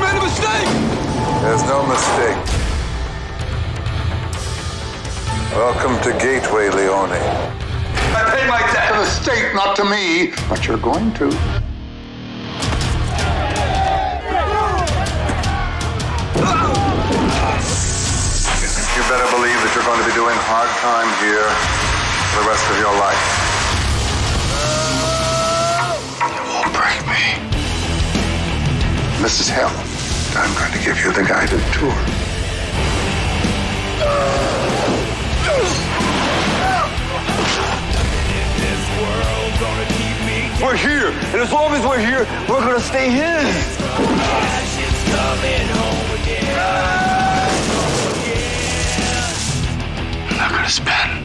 mistake. There's no mistake. Welcome to Gateway, Leone. I paid my debt to the state, not to me. But you're going to. You better believe that you're going to be doing hard time here for the rest of your life. This is hell. I'm going to give you the guided tour. We're here, and as long as we're here, we're gonna stay here. I'm not going to spend my life running.